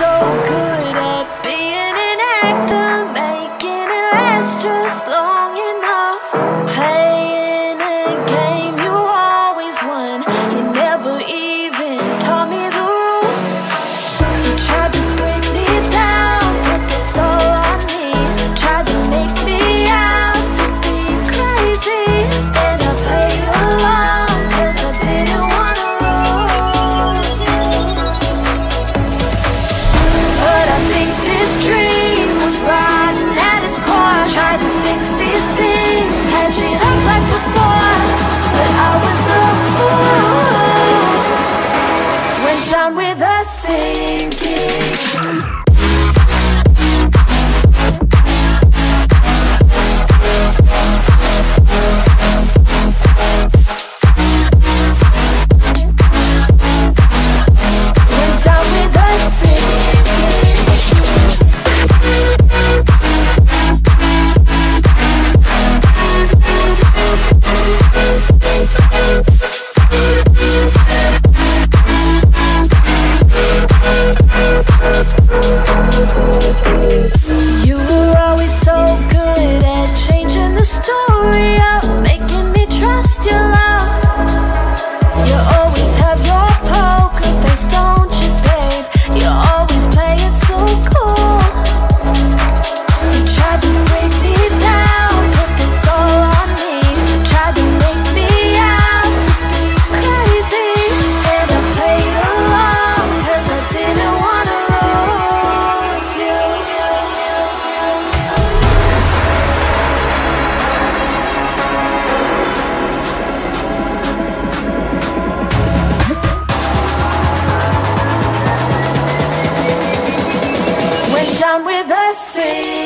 so the say